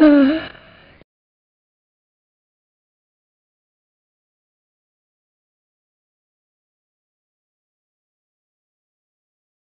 Uh.